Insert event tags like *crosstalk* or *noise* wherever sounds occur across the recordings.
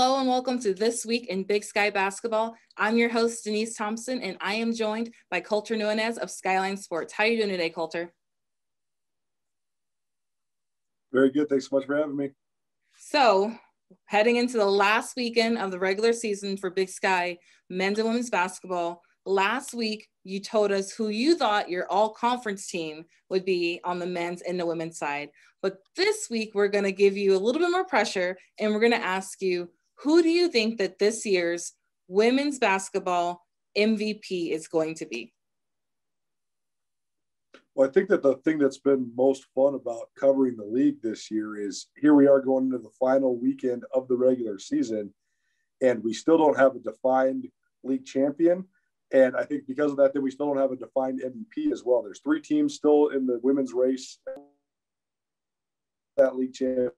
Hello and welcome to This Week in Big Sky Basketball. I'm your host, Denise Thompson, and I am joined by Colter Nuanez of Skyline Sports. How are you doing today, Colter? Very good. Thanks so much for having me. So, heading into the last weekend of the regular season for Big Sky men's and women's basketball, last week you told us who you thought your all conference team would be on the men's and the women's side. But this week, we're going to give you a little bit more pressure and we're going to ask you who do you think that this year's women's basketball MVP is going to be? Well, I think that the thing that's been most fun about covering the league this year is here we are going into the final weekend of the regular season, and we still don't have a defined league champion. And I think because of that, then we still don't have a defined MVP as well. There's three teams still in the women's race that league championship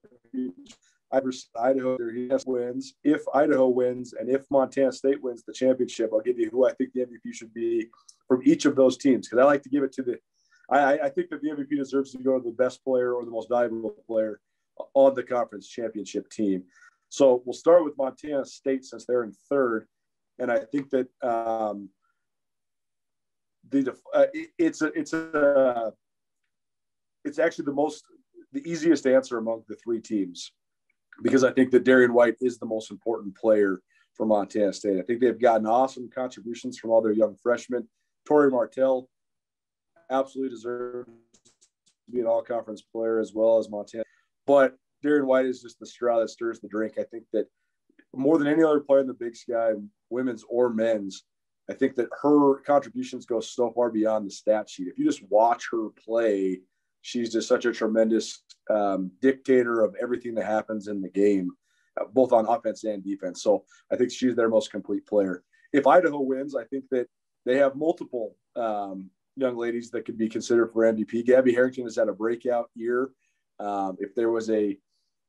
Idaho wins. If Idaho wins and if Montana State wins the championship, I'll give you who I think the MVP should be from each of those teams because I like to give it to the. I, I think that the MVP deserves to go to the best player or the most valuable player on the conference championship team. So we'll start with Montana State since they're in third, and I think that um, the uh, it, it's a it's a it's actually the most the easiest answer among the three teams because I think that Darian White is the most important player for Montana State. I think they've gotten awesome contributions from all their young freshmen. Tori Martell absolutely deserves to be an all conference player as well as Montana. But Darian White is just the straw that stirs the drink. I think that more than any other player in the Big Sky, women's or men's, I think that her contributions go so far beyond the stat sheet. If you just watch her play, she's just such a tremendous um, dictator of everything that happens in the game, uh, both on offense and defense. So I think she's their most complete player. If Idaho wins, I think that they have multiple um, young ladies that could be considered for MVP. Gabby Harrington has had a breakout year. Um, if there was a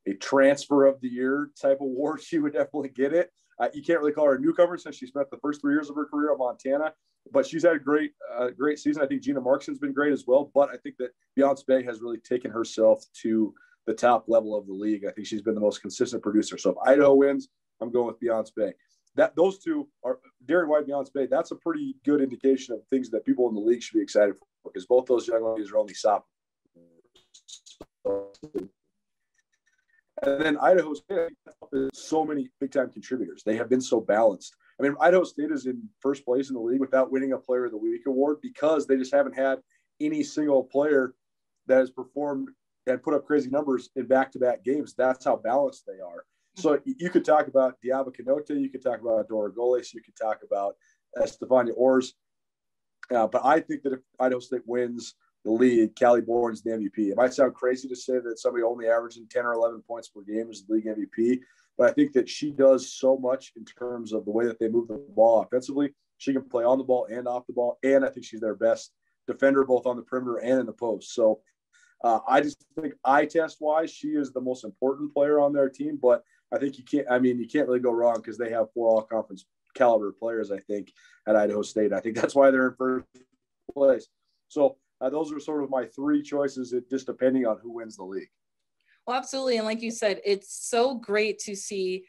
a transfer of the year type award, *laughs* she would definitely get it. Uh, you can't really call her a newcomer since she spent the first three years of her career at Montana, but she's had a great, uh, great season. I think Gina Marxen's been great as well. But I think that Beyonce Bea has really taken herself to the top level of the league. I think she's been the most consistent producer. So if Idaho wins, I'm going with Beyonce Bea. That those two are Darian White, Beyonce Bea. That's a pretty good indication of things that people in the league should be excited for because both those young ladies are only sophomores. And then Idaho State has so many big time contributors. They have been so balanced. I mean, Idaho State is in first place in the league without winning a Player of the Week award because they just haven't had any single player that has performed and put up crazy numbers in back to back games. That's how balanced they are. So you could talk about Diaba Konate, you could talk about Dora Goles, you could talk about uh, Stefania Ors. Uh, but I think that if Idaho State wins the league, Callie Bourne's the MVP. It might sound crazy to say that somebody only averaging 10 or 11 points per game is the league MVP, but I think that she does so much in terms of the way that they move the ball offensively. She can play on the ball and off the ball, and I think she's their best defender both on the perimeter and in the post. So uh, I just think eye test wise, she is the most important player on their team. But I think you can't. I mean, you can't really go wrong because they have four all conference caliber players. I think at Idaho State. I think that's why they're in first place. So uh, those are sort of my three choices, it just depending on who wins the league. Well, absolutely. And like you said, it's so great to see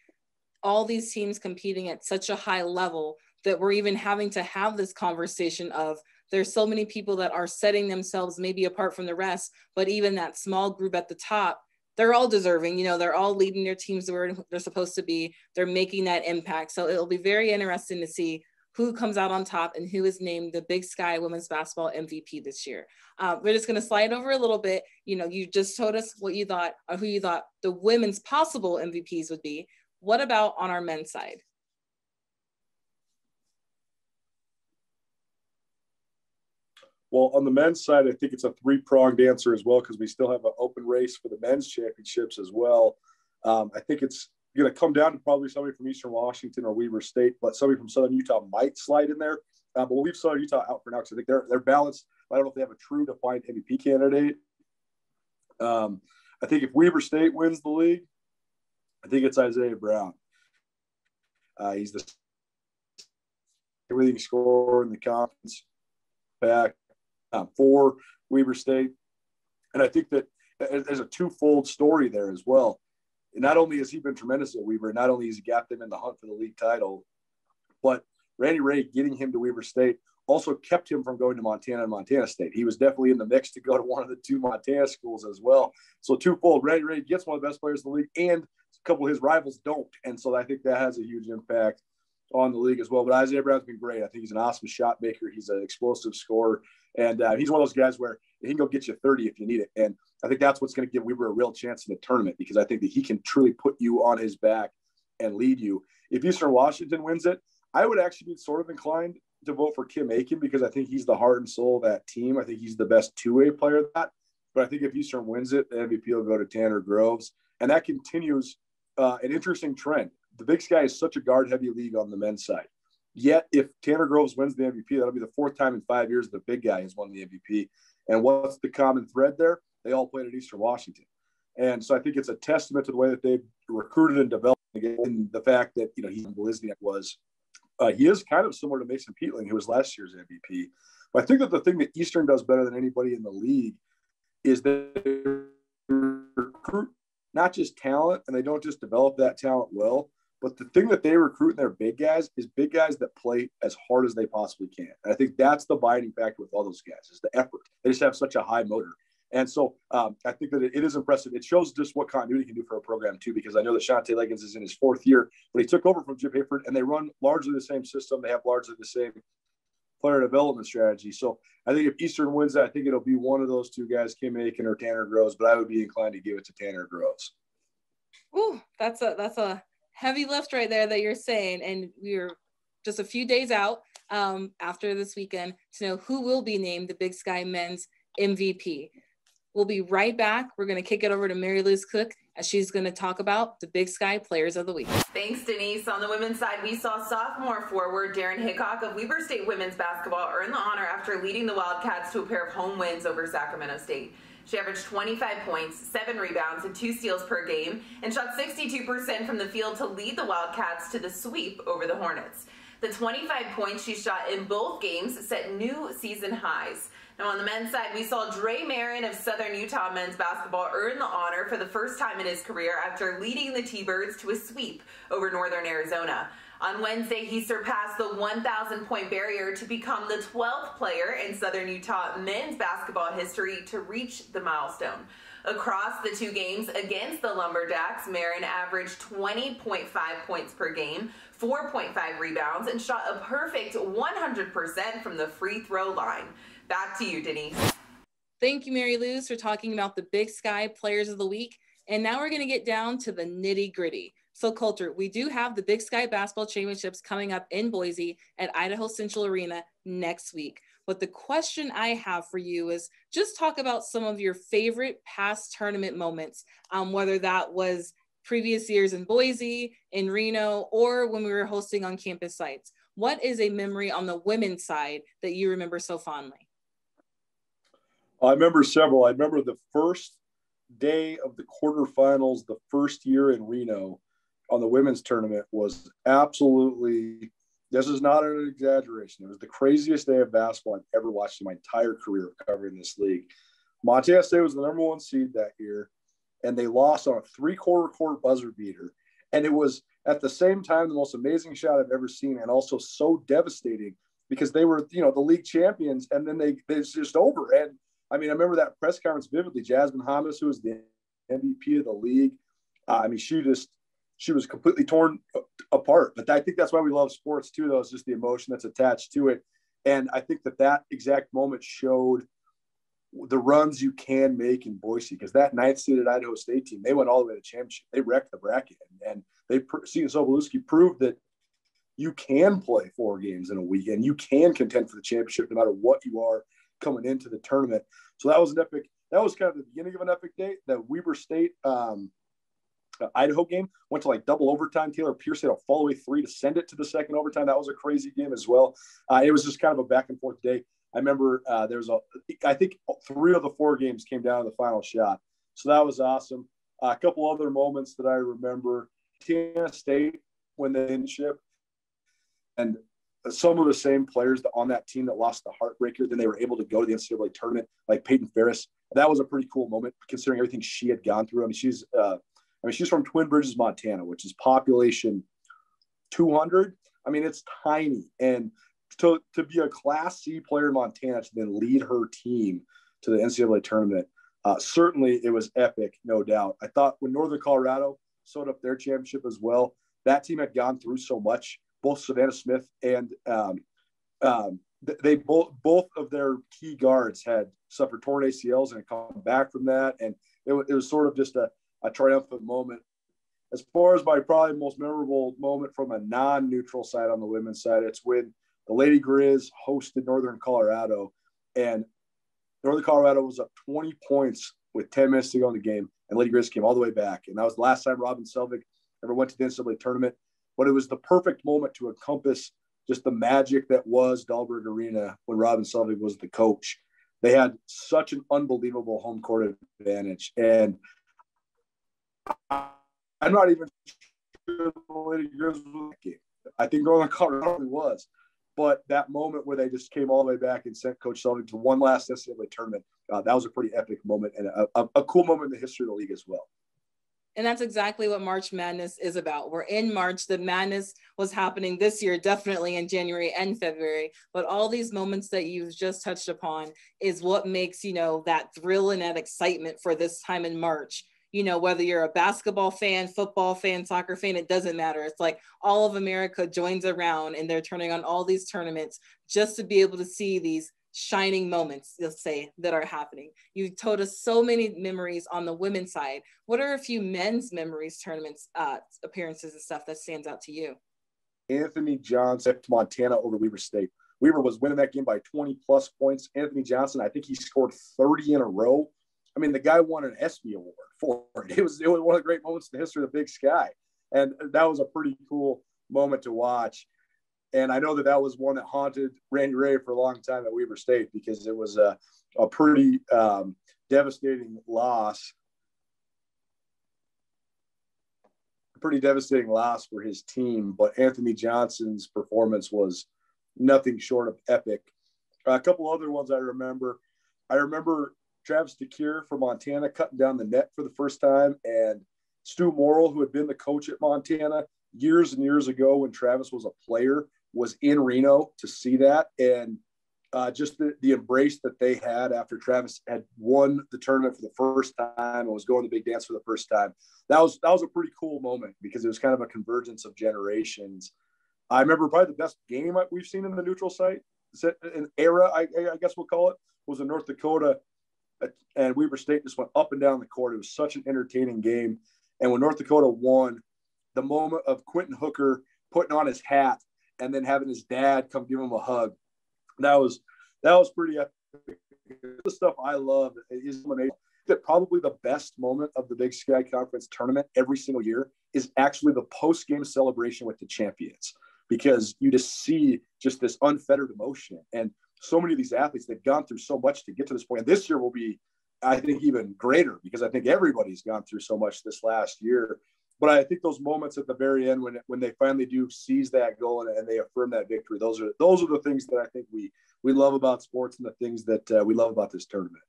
all these teams competing at such a high level that we're even having to have this conversation of there's so many people that are setting themselves maybe apart from the rest, but even that small group at the top, they're all deserving. You know, they're all leading their teams where they're supposed to be. They're making that impact. So it'll be very interesting to see who comes out on top and who is named the Big Sky Women's Basketball MVP this year. Uh, we're just going to slide over a little bit. You know, you just told us what you thought, or who you thought the women's possible MVPs would be. What about on our men's side? Well, on the men's side, I think it's a three pronged answer as well because we still have an open race for the men's championships as well. Um, I think it's going to come down to probably somebody from Eastern Washington or Weber State, but somebody from Southern Utah might slide in there. Uh, but we'll leave Southern Utah out for now because I think they're they're balanced. I don't know if they have a true defined MVP candidate. Um, I think if Weber State wins the league, I think it's Isaiah Brown. Uh, he's the leading scorer in the conference back um, for Weber State, and I think that there's a twofold story there as well not only has he been tremendous at Weber, not only has he got them in the hunt for the league title, but Randy Rahe getting him to Weber State also kept him from going to Montana and Montana State. He was definitely in the mix to go to one of the two Montana schools as well. So twofold, Randy Rahe gets one of the best players in the league, and a couple of his rivals don't. And so I think that has a huge impact on the league as well. But Isaiah Brown's been great. I think he's an awesome shot maker. He's an explosive scorer, and uh, he's one of those guys where he can go get you 30 if you need it. And I think that's what's going to give Weber a real chance in the tournament because I think that he can truly put you on his back and lead you. If Eastern Washington wins it, I would actually be sort of inclined to vote for Kim Aiken because I think he's the heart and soul of that team. I think he's the best two-way player of that. But I think if Eastern wins it, the MVP will go to Tanner Groves, and that continues uh, an interesting trend. The Big Sky is such a guard-heavy league on the men's side. Yet, if Tanner Groves wins the MVP, that'll be the fourth time in five years the big guy has won the MVP. And what's the common thread there? They all played at Eastern Washington. And so I think it's a testament to the way that they've recruited and developed and the fact that, you know, he Bliznyuk was uh, he is kind of similar to Mason Peatling, who was last year's MVP. But I think that the thing that Eastern does better than anybody in the league is they recruit not just talent and they don't just develop that talent well, but the thing that they recruit in their big guys is big guys that play as hard as they possibly can. And I think that's the binding factor with all those guys is the effort. They just have such a high motor. And so um, I think that it, it is impressive. It shows just what continuity can do for a program too, because I know that Shantay Legans is in his fourth year, but he took over from Jim Hayford and they run largely the same system. They have largely the same player development strategy. So I think if Eastern wins I think it'll be one of those two guys, Kim Aiken or Tanner Groves, but I would be inclined to give it to Tanner Groves. Ooh, that's a that's a heavy lift right there that you're saying. And we're just a few days out um, after this weekend to know who will be named the Big Sky Men's MVP. We'll be right back. We're going to kick it over to Mary Liz Cook as she's going to talk about the Big Sky Players of the Week. Thanks, Denise. On the women's side, we saw sophomore forward Daryn Hickok of Weber State women's basketball earn the honor after leading the Wildcats to a pair of home wins over Sacramento State. She averaged 25 points, 7 rebounds, and 2 steals per game, and shot 62% from the field to lead the Wildcats to the sweep over the Hornets. The 25 points she shot in both games set new season highs. Now on the men's side, we saw Dre Marin of Southern Utah men's basketball earn the honor for the first time in his career after leading the T-Birds to a sweep over Northern Arizona. On Wednesday, he surpassed the 1,000 point barrier to become the 12th player in Southern Utah men's basketball history to reach the milestone. Across the two games against the Lumberjacks, Marin averaged 20.5 points per game, 4.5 rebounds, and shot a perfect 100% from the free throw line. Back to you, Denise. Thank you, Mary Luz, for talking about the Big Sky Players of the Week. And now we're going to get down to the nitty gritty. So, Colter, we do have the Big Sky Basketball Championships coming up in Boise at Idaho Central Arena next week. But the question I have for you is just talk about some of your favorite past tournament moments, um, whether that was previous years in Boise, in Reno, or when we were hosting on campus sites. What is a memory on the women's side that you remember so fondly? I remember several. I remember the first day of the quarterfinals, the first year in Reno on the women's tournament was absolutely, this is not an exaggeration. It was the craziest day of basketball I've ever watched in my entire career covering this league. Montana State was the number one seed that year, and they lost on a three quarter court buzzer beater. And it was at the same time the most amazing shot I've ever seen, and also so devastating because they were, you know, the league champions, and then they it's just over. And I mean, I remember that press conference vividly. Jasmine Hommes, who was the MVP of the league, uh, I mean, she just she was completely torn apart. But I think that's why we love sports too. Though is just the emotion that's attached to it, and I think that that exact moment showed the runs you can make in Boise because that ninth seeded Idaho State team they went all the way to the championship. They wrecked the bracket, and, they Seton Sobolewski proved that you can play four games in a week and you can contend for the championship no matter what you are coming into the tournament. So that was an epic. That was kind of the beginning of an epic day. The Weber State um, Idaho game went to like double overtime. Taylor Pierce had a fall away three to send it to the second overtime. That was a crazy game as well. Uh, it was just kind of a back and forth day. I remember uh, there was a, I think three of the four games came down to the final shot. So that was awesome. Uh, a couple other moments that I remember Montana State when they didn't ship. And some of the same players on that team that lost the heartbreaker, then they were able to go to the NCAA tournament, like Peyton Ferris. That was a pretty cool moment considering everything she had gone through. I mean, she's uh, I mean, she's from Twin Bridges, Montana, which is population 200. I mean, it's tiny. And to, to be a Class C player in Montana to then lead her team to the NCAA tournament, uh, certainly it was epic, no doubt. I thought when Northern Colorado sewed up their championship as well, that team had gone through so much. Both Savannah Smith and um, um, they both both of their key guards had suffered torn ACLs and had come back from that, and it, it was sort of just a, a triumphant moment. As far as my probably most memorable moment from a non-neutral side on the women's side, it's when the Lady Grizz hosted Northern Colorado, and Northern Colorado was up 20 points with 10 minutes to go in the game, and Lady Grizz came all the way back, and that was the last time Robin Selvig ever went to the NCAA tournament. But it was the perfect moment to encompass just the magic that was Dahlberg Arena when Robin Selvig was the coach. They had such an unbelievable home court advantage. And I'm not even sure the Lady Grizz was game. I think Northern Colorado was. But that moment where they just came all the way back and sent Coach Selvig to one last NCAA tournament, uh, that was a pretty epic moment and a, a, a cool moment in the history of the league as well. And that's exactly what March Madness is about. We're in March. The madness was happening this year, definitely in January and February. But all these moments that you've just touched upon is what makes, you know, that thrill and that excitement for this time in March. You know, whether you're a basketball fan, football fan, soccer fan, it doesn't matter. It's like all of America joins around and they're turning on all these tournaments just to be able to see these shining moments, you'll say, that are happening. You've told us so many memories on the women's side. What are a few men's memories, tournaments, uh, appearances, and stuff that stands out to you? Anthony Johnson, to Montana over Weber State. Weber was winning that game by 20 plus points. Anthony Johnson, I think he scored 30 in a row. I mean, the guy won an ESPY award for it. It was, it was one of the great moments in the history of the Big Sky. And that was a pretty cool moment to watch. And I know that that was one that haunted Randy Rahe for a long time at Weber State because it was a, a pretty um, devastating loss. A pretty devastating loss for his team. But Anthony Johnson's performance was nothing short of epic. A couple other ones I remember. I remember Travis DeCuire from Montana cutting down the net for the first time, and Stu Morrill, who had been the coach at Montana years and years ago when Travis was a player, was in Reno to see that and uh, just the, the embrace that they had after Travis had won the tournament for the first time and was going to the big dance for the first time. That was that was a pretty cool moment because it was kind of a convergence of generations. I remember probably the best game we've seen in the neutral site, an era I, I guess we'll call it, was in North Dakota, and Weber State just went up and down the court. It was such an entertaining game, and when North Dakota won, the moment of Quinton Hooker putting on his hat and then having his dad come give him a hug. That was that was pretty epic. The stuff I love is that probably the best moment of the Big Sky Conference tournament every single year is actually the post game celebration with the champions because you just see just this unfettered emotion and so many of these athletes they've gone through so much to get to this point. And this year will be, I think, even greater because I think everybody's gone through so much this last year but I think those moments at the very end when when they finally do seize that goal and, and they affirm that victory, those are those are the things that I think we we love about sports and the things that uh, we love about this tournament.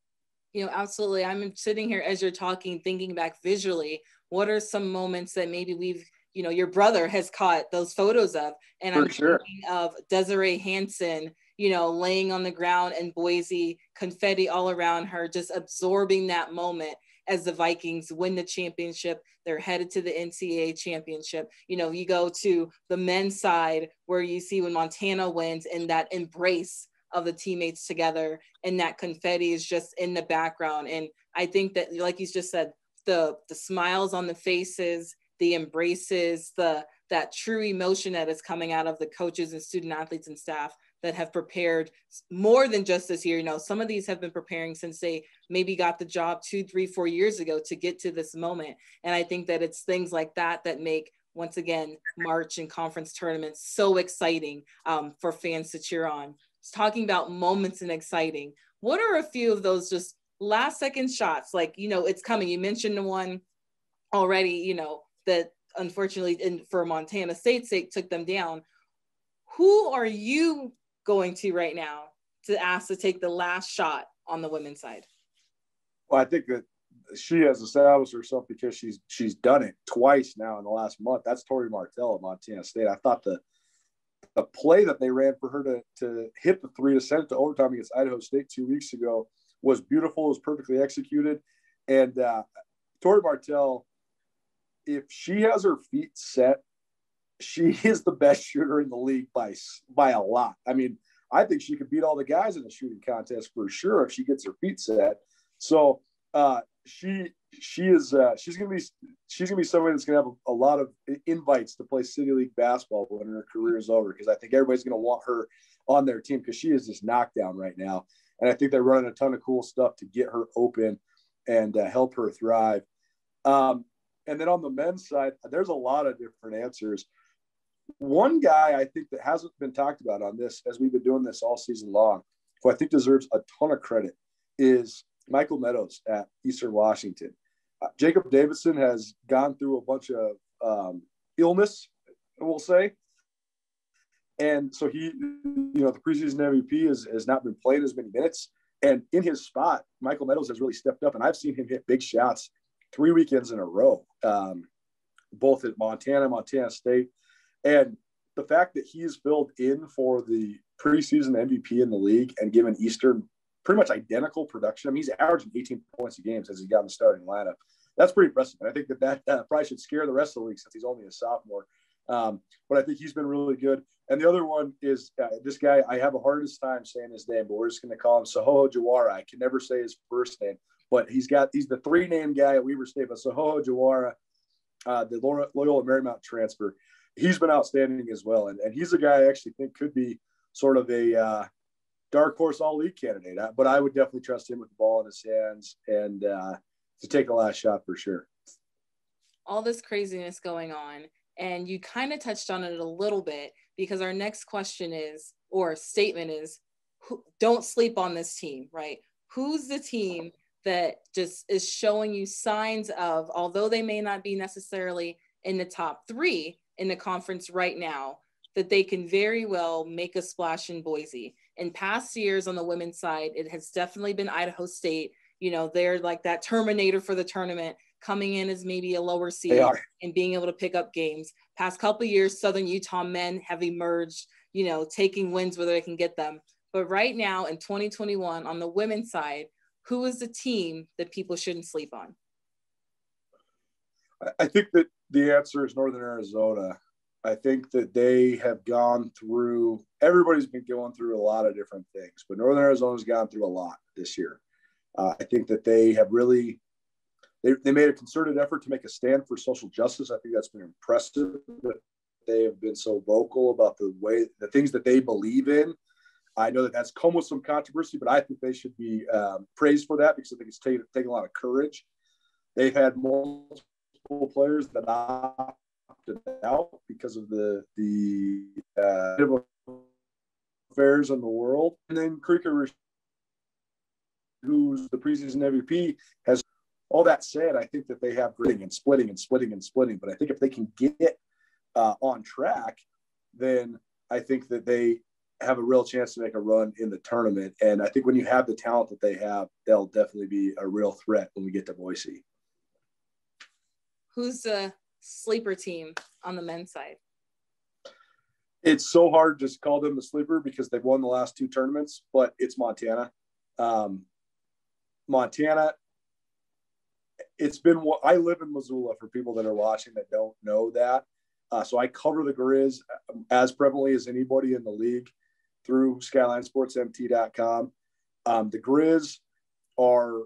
You know, absolutely. I'm sitting here as you're talking, thinking back visually. What are some moments that maybe we've you know your brother has caught those photos of and For i'm sure. thinking of desiree hanson you know laying on the ground in boise confetti all around her just absorbing that moment as the Vikings win the championship. They're headed to the NCAA championship. You know, you go to the men's side where you see when Montana wins and that embrace of the teammates together and that confetti is just in the background. And I think that, like you just said, the the smiles on the faces, the embraces, the that true emotion that is coming out of the coaches and student athletes and staff that have prepared more than just this year. You know, some of these have been preparing since they maybe got the job two, three, four years ago to get to this moment. And I think that it's things like that that make once again March and conference tournaments so exciting um, for fans to cheer on. It's talking about moments and exciting. What are a few of those just last second shots? Like you know, it's coming. You mentioned the one already. You know that unfortunately, in, for Montana State's sake, took them down. Who are you going to right now to ask to take the last shot on the women's side? Well, I think that she has established herself because she's she's done it twice now in the last month. That's Tori Martell at Montana State. I thought the the play that they ran for her to to hit the three to send it to overtime against Idaho State two weeks ago was beautiful. It was perfectly executed, and uh, Tori Martell, if she has her feet set, she *laughs* is the best shooter in the league by by a lot. I mean, I think she could beat all the guys in the shooting contest for sure if she gets her feet set. So uh, she she is uh, she's gonna be she's gonna be somebody that's gonna have a, a, lot of invites to play city league basketball when her career is over because I think everybody's gonna want her on their team because she is just knockdown right now, and I think they're running a ton of cool stuff to get her open and uh, help her thrive. Um, and then on the men's side, there's a lot of different answers. One guy I think that hasn't been talked about on this as we've been doing this all season long, who I think deserves a ton of credit, is Michael Meadows at Eastern Washington. Uh, Jacob Davison has gone through a bunch of um, illness, we'll say. And so he, you know, the preseason MVP has, has not been playing as many minutes. And in his spot, Michael Meadows has really stepped up. And I've seen him hit big shots three weekends in a row, um, both at Montana, Montana State. And the fact that he's filled in for the preseason MVP in the league and given Eastern pretty much identical production. I mean, he's averaging 18 points a game since he got in the starting lineup. That's pretty impressive. And I think that that uh, probably should scare the rest of the league since he's only a sophomore. Um, but I think he's been really good. And the other one is uh, this guy. I have a hardest time saying his name, but we're just going to call him Sisoho Jawara. I can never say his first name, but he's got he's the three name guy at Weber State. But Sisoho Jawara, uh, the Loyola Marymount transfer, he's been outstanding as well. And and he's a guy I actually think could be sort of a uh, dark horse all league candidate. But I would definitely trust him with the ball in his hands and uh, to take a last shot for sure. All this craziness going on, and you kind of touched on it a little bit because our next question is, or statement is, who, don't sleep on this team, right? Who's the team that just is showing you signs of, although they may not be necessarily in the top three in the conference right now, that they can very well make a splash in Boise in past years on the women's side, it has definitely been Idaho State. You know, they're like that terminator for the tournament, coming in as maybe a lower seed and being able to pick up games. Past couple years, Southern Utah men have emerged, you know, taking wins where they can get them. But right now in 2021, on the women's side, who is the team that people shouldn't sleep on? I think that the answer is Northern Arizona. I think that they have gone through, everybody's been going through a lot of different things, but Northern Arizona's gone through a lot this year. Uh, I think that they have really, they, they made a concerted effort to make a stand for social justice. I think that's been impressive that they have been so vocal about the way, the things that they believe in. I know that that's come with some controversy, but I think they should be um, praised for that because I think it's taken, taken a lot of courage. They've had multiple players that opted out because of the the uh, affairs in the world. And then Krika, who's the preseason MVP, has all that said. I think that they have gritting and splitting and splitting and splitting. But I think if they can get uh, on track, then I think that they have a real chance to make a run in the tournament. And I think when you have the talent that they have, they'll definitely be a real threat when we get to Boise. Who's the sleeper team on the men's side? It's so hard to call them the sleeper because they've won the last two tournaments, but it's Montana. Um, Montana, it's been what I live in Missoula for people that are watching that don't know that. Uh, so I cover the Grizz as prevalently as anybody in the league through SkylineSportsMT.com. Um, the Grizz are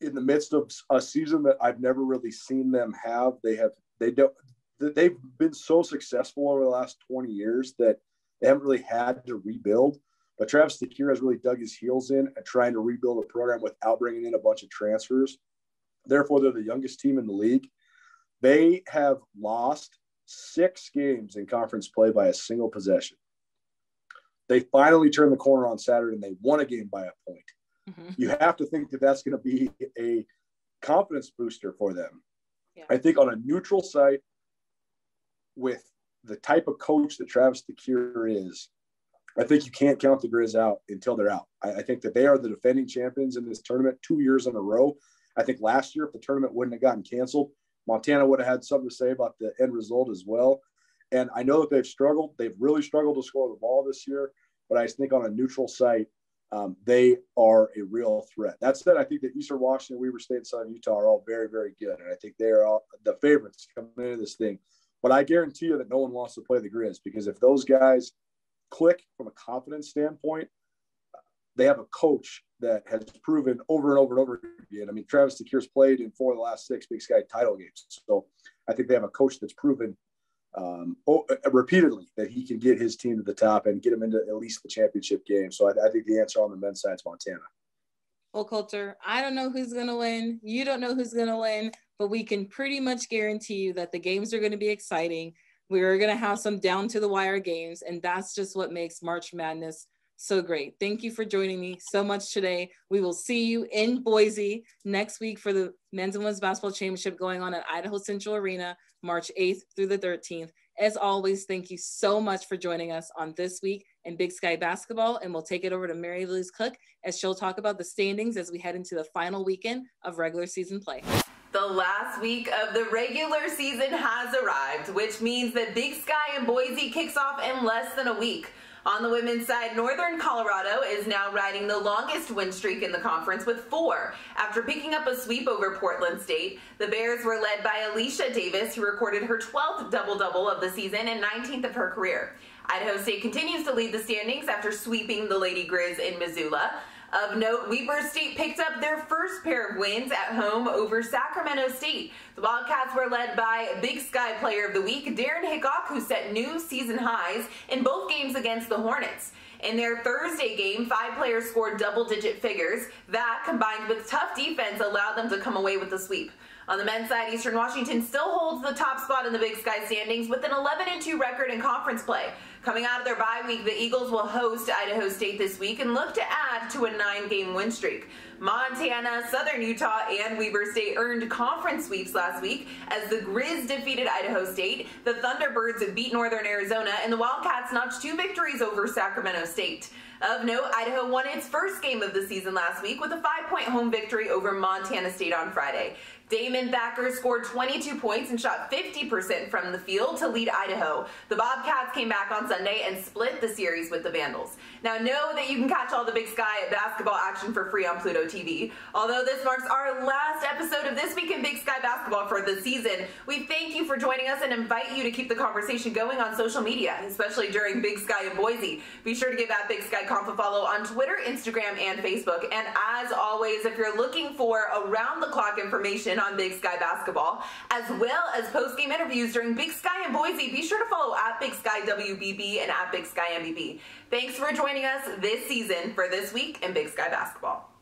in the midst of a season that I've never really seen them have. They have they don't they've been so successful over the last 20 years that they haven't really had to rebuild. But Travis DeCuire has really dug his heels in and trying to rebuild a program without bringing in a bunch of transfers. Therefore, they're the youngest team in the league. They have lost six games in conference play by a single possession. They finally turned the corner on Saturday and they won a game by a point. Mm-hmm. You have to think that that's going to be a confidence booster for them. Yeah. I think on a neutral site with the type of coach that Travis DeCuire is, I think you can't count the Grizz out until they're out. I, I, think that they are the defending champions in this tournament two years in a row. I think last year, if the tournament wouldn't have gotten canceled, Montana would have had something to say about the end result as well. And I know that they've struggled. They've really struggled to score the ball this year. But I think on a neutral site, um, they are a real threat. That said, I think that Eastern Washington, Weber State, and Southern Utah are all very, very good. And I think they are all the favorites coming into this thing. But I guarantee you that no one wants to play the Grizz because if those guys click from a confidence standpoint, they have a coach that has proven over and over and over again. I mean, Travis DeCuire's played in four of the last six Big Sky title games. So I think they have a coach that's proven um, oh, repeatedly that he can get his team to the top and get them into at least the championship game. So I, I think the answer on the men's side is Montana. Well, Colter, I don't know who's going to win. You don't know who's going to win, but we can pretty much guarantee you that the games are going to be exciting. We're going to have some down to the wire games, and that's just what makes March Madness so great. Thank you for joining me so much today. We will see you in Boise next week for the men's and women's basketball championship going on at Idaho Central Arena, March 8th through the 13th. As always, thank you so much for joining us on this week in Big Sky basketball. And we'll take it over to Mary Louise Cook as she'll talk about the standings as we head into the final weekend of regular season play. The last week of the regular season has arrived, which means that Big Sky and Boise kicks off in less than a week. On the women's side, Northern Colorado is now riding the longest win streak in the conference with four. After picking up a sweep over Portland State, the Bears were led by Alicia Davis, who recorded her 12th double-double of the season and 19th of her career. Idaho State continues to lead the standings after sweeping the Lady Grizz in Missoula. Of note, Weber State picked up their first pair of wins at home over Sacramento State. The Wildcats were led by Big Sky Player of the Week, Daryn Hickok, who set new season highs in both games against the Hornets. In their Thursday game, five players scored double-digit figures. That, combined with tough defense, allowed them to come away with the sweep. On the men's side, Eastern Washington still holds the top spot in the Big Sky standings with an 11-2 record in conference play. Coming out of their bye week, the Eagles will host Idaho State this week and look to add to a nine-game win streak. Montana, Southern Utah, and Weber State earned conference sweeps last week as the Grizz defeated Idaho State, the Thunderbirds beat Northern Arizona, and the Wildcats notched two victories over Sacramento State. Of note, Idaho won its first game of the season last week with a five-point home victory over Montana State on Friday. Damen Thacker scored 22 points and shot 50% from the field to lead Idaho. The Bobcats came back on Sunday and split the series with the Vandals. Now know that you can catch all the Big Sky basketball action for free on Pluto TV. Although this marks our last episode of This Week in Big Sky Basketball for the season, we thank you for joining us and invite you to keep the conversation going on social media, especially during Big Sky in Boise. Be sure to give that Big Sky Conf a follow on Twitter, Instagram, and Facebook. And as always, if you're looking for around-the-clock information on Big Sky basketball, as well as post-game interviews during Big Sky and Boise. Be sure to follow at Big Sky WBB and at Big Sky MVP. Thanks for joining us this season for This Week in Big Sky Basketball.